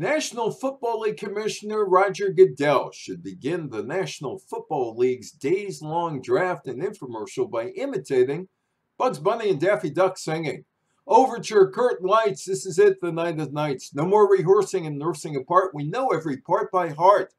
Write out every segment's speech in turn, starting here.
National Football League Commissioner Roger Goodell should begin the National Football League's days long draft and infomercial by imitating Bugs Bunny and Daffy Duck singing. Overture, curtain lights, this is it, the night of nights. No more rehearsing and nursing apart. We know every part by heart.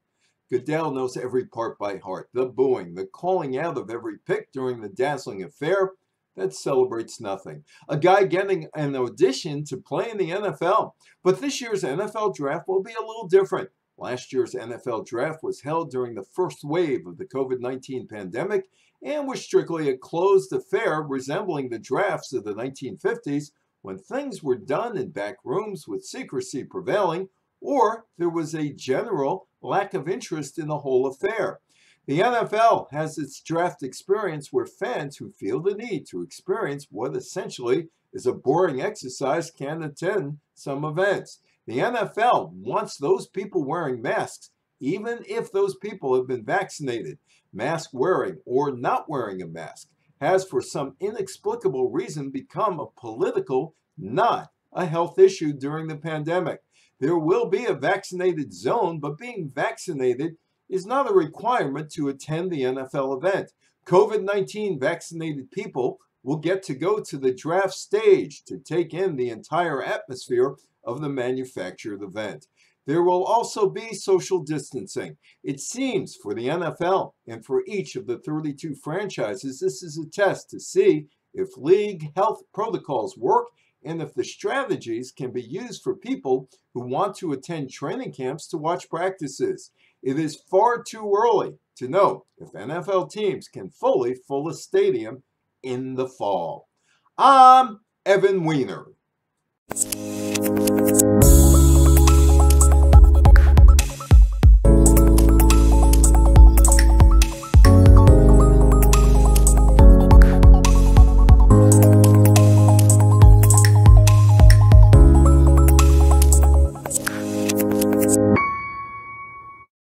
Goodell knows every part by heart. The booing, the calling out of every pick during the dazzling affair that celebrates nothing. A guy getting an audition to play in the NFL. But this year's NFL draft will be a little different. Last year's NFL draft was held during the first wave of the COVID 19 pandemic and was strictly a closed affair resembling the drafts of the 1950s when things were done in back rooms with secrecy prevailing or there was a general lack of interest in the whole affair. The NFL has its draft experience where fans who feel the need to experience what essentially is a boring exercise can attend some events. The NFL wants those people wearing masks, even if those people have been vaccinated. Mask wearing or not wearing a mask has, for some inexplicable reason, become a political, not a health issue during the pandemic. There will be a vaccinated zone, but being vaccinated is not a requirement to attend the NFL event. COVID 19 vaccinated people will get to go to the draft stage to take in the entire atmosphere of the manufactured event. There will also be social distancing. It seems for the NFL and for each of the 32 franchises, this is a test to see if league health protocols work and if the strategies can be used for people who want to attend training camps to watch practices. It is far too early to know if NFL teams can fully fill a stadium in the fall. I'm Evan Weiner.